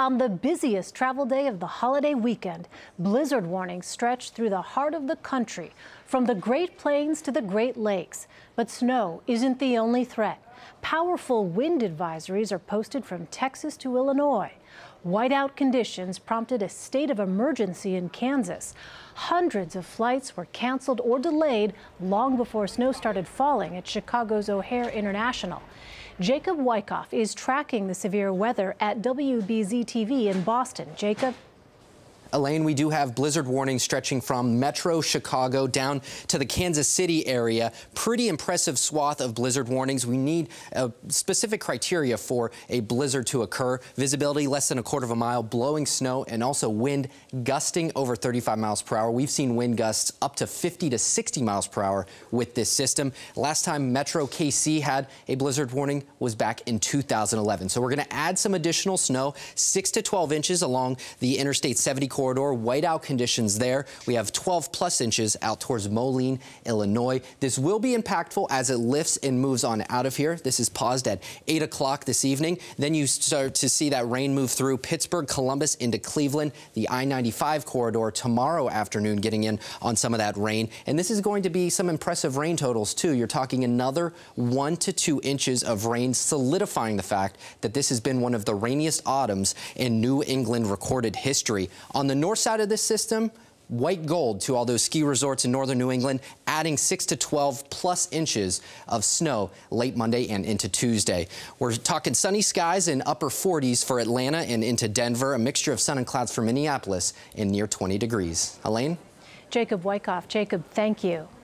On the busiest travel day of the holiday weekend, blizzard warnings stretch through the heart of the country, from the Great Plains to the Great Lakes. But snow isn't the only threat. Powerful wind advisories are posted from Texas to Illinois. Whiteout conditions prompted a state of emergency in Kansas. Hundreds of flights were canceled or delayed long before snow started falling at Chicago's O'Hare International. Jacob Wycoff is tracking the severe weather at WBZ TV in Boston. Jacob. Elaine, we do have blizzard warnings stretching from metro Chicago down to the Kansas City area. Pretty impressive swath of blizzard warnings. We need a specific criteria for a blizzard to occur. Visibility less than a quarter of a mile, blowing snow, and also wind gusting over 35 miles per hour. We've seen wind gusts up to 50 to 60 miles per hour with this system. Last time Metro KC had a blizzard warning was back in 2011. So we're going to add some additional snow, 6 to 12 inches along the Interstate 70 corridor, whiteout conditions there. We have 12 plus inches out towards Moline, Illinois. This will be impactful as it lifts and moves on out of here. This is paused at 8 o'clock this evening. Then you start to see that rain move through Pittsburgh, Columbus into Cleveland, the I-95 corridor tomorrow afternoon getting in on some of that rain. And this is going to be some impressive rain totals too. You're talking another one to two inches of rain, solidifying the fact that this has been one of the rainiest autumns in New England recorded history. On the north side of this system, white gold to all those ski resorts in northern New England, adding 6 to 12 plus inches of snow late Monday and into Tuesday. We're talking sunny skies in upper 40s for Atlanta and into Denver, a mixture of sun and clouds for Minneapolis in near 20 degrees. Elaine? Jacob Wycoff. Jacob, thank you.